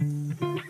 Mm-hmm.